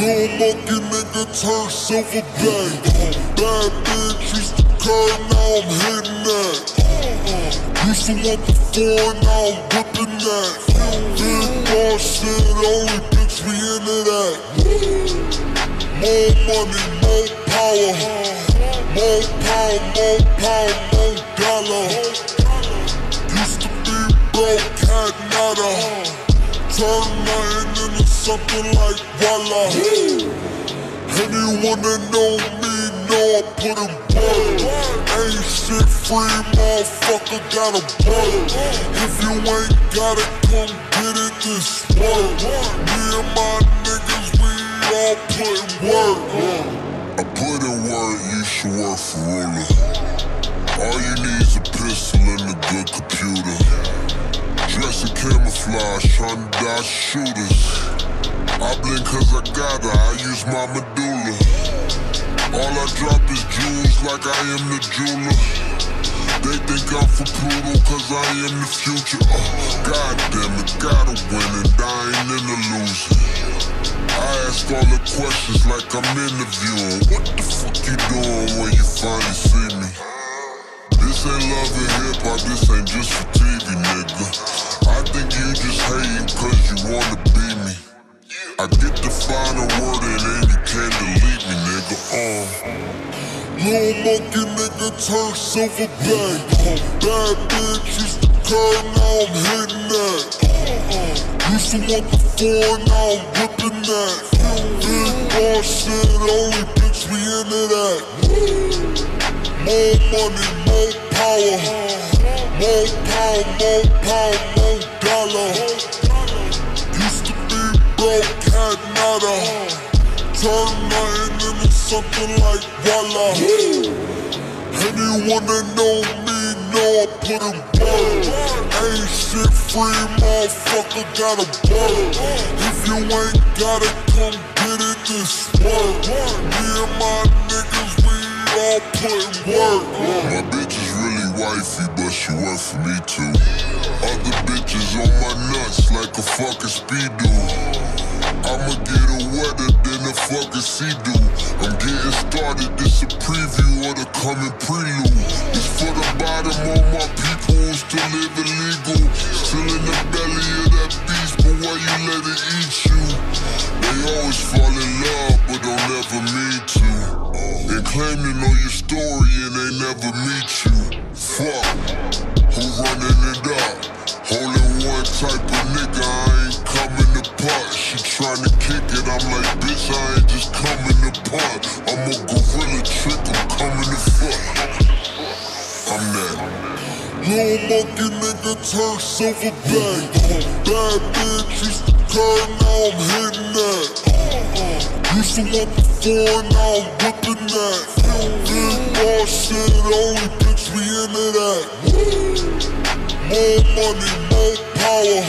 Little monkey nigga turn silver bang. Bad bitch used to curve, now I'm hitting that. Used to want the four, now I'm whipping that. Big boss shit, only bitch we into that. More money, more power. More power, more power, more dollar. Used to be broke, had nada. Turn nothing something like voila. Anyone that know me know I put in work. Ain't shit free, motherfucker, got a bird. If you ain't got it, come get it this work. Me and my niggas, we all put in work. I put in work, you should work for Rula. All you need is a pistol and a good computer. Dress in camouflage, trying to dodge shooters. I blink cause I gotta, I use my medulla. All I drop is jewels like I am the jeweler. They think I'm for Pluto cause I am the future. Uh, God damn it, gotta win and I ain't in the losing. I ask all the questions like I'm interviewing. What the fuck you doing when you finally see me? This ain't love and hip hop, this ain't just for TV, nigga. I think you just hating cause you wanna be me. I get the final word and then you can't delete me, nigga. Uh. Little monkey nigga turn silver bang. Uh. Bad bitch used to curve, now I'm hitting that. Uh. Used to want the four, now I'm whipping that. Big boss shit, only bitch we into that. More money, more power. Uh. More power, more power, more dollar. Nada. Turn nothing into something like voila. Anyone that know me know I put in work. Ain't shit free, motherfucker, got a bird. If you ain't got it, come get it this work. Me and my niggas, we all put in work. My bitch is really wifey, but she work for me too. Other bitches on my nuts like a fucking speedo. I'ma get her wetter than a fucking sea-doo. I'm getting started, this a preview of the coming prelude. It's for the bottom of my people who still live illegal. Still in the belly of that beast, but why you let it eat you? They always fall in love, but don't ever mean to. And claim to know your story and they never meet you. Fuck, who running it up? Only one type of nigga, I ain't coming to part. She tryna kick it, I'm like, bitch, I ain't just coming to part. I'm a gorilla trick, I'm coming to fuck. I'm that. Little monkey nigga turn silver bang. Bad bitch used to curve, now I'm hitting that. Used to want the four, now I'm whipping that. Big boss shit, only bitch we into that. More money, more power.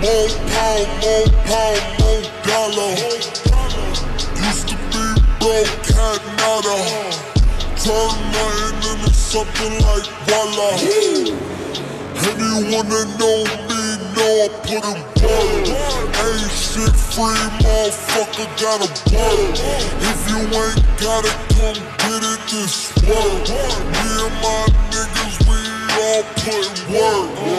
More power, more power, more dollar. Used to be broke, had nada. Turn nothing into something like voila. Anyone that know me know I put in work. Ain't shit free, motherfucker, got a bird. If you ain't got it, come get it this work. Me and my niggas, we all put work.